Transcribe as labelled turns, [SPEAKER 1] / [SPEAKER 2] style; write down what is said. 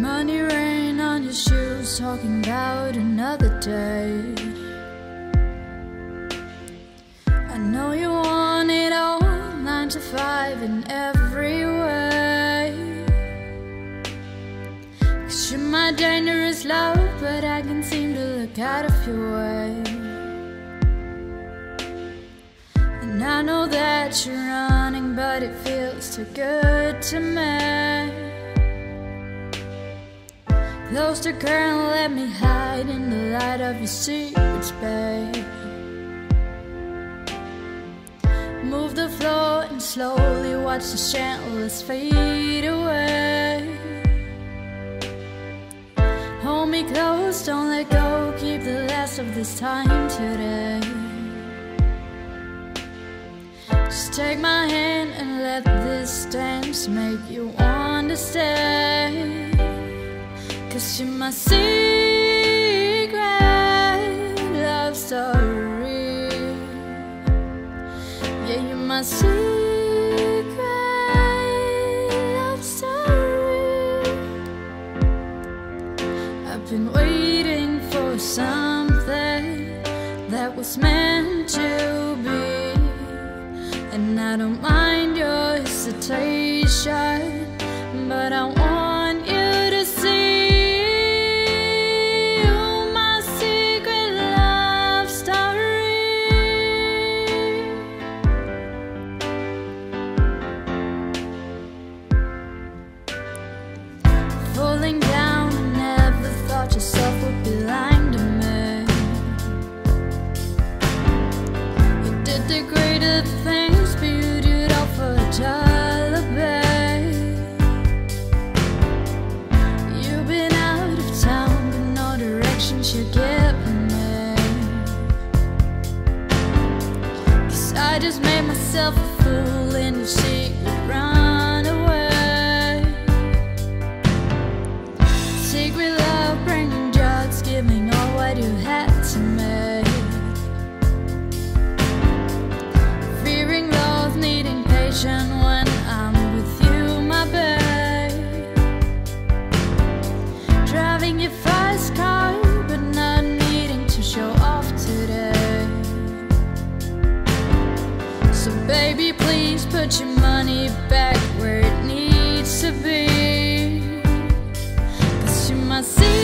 [SPEAKER 1] Money rain on your shoes, talking about another day. I know you want it all, nine to five in every way. Cause you're my dangerous love, but I can seem to look out of your way. And I know that you're running, but it feels too good to me. Close the curtain, let me hide in the light of your secrets, babe. Move the floor and slowly watch the chandeliers fade away. Hold me close, don't let go, keep the last of this time today. Just take my hand and let this dance make you want to stay. Cause you're my secret love story. Yeah, you're my secret love story. I've been waiting for something that was meant to be. And I don't mind instructions you're giving me. Cause I just made myself a fool in your secret. Secret love, giving all you had to me. Fearing needing patience when I'm with you, my babe. Driving you. So baby, please put your money back where it needs to be. Cause you might see.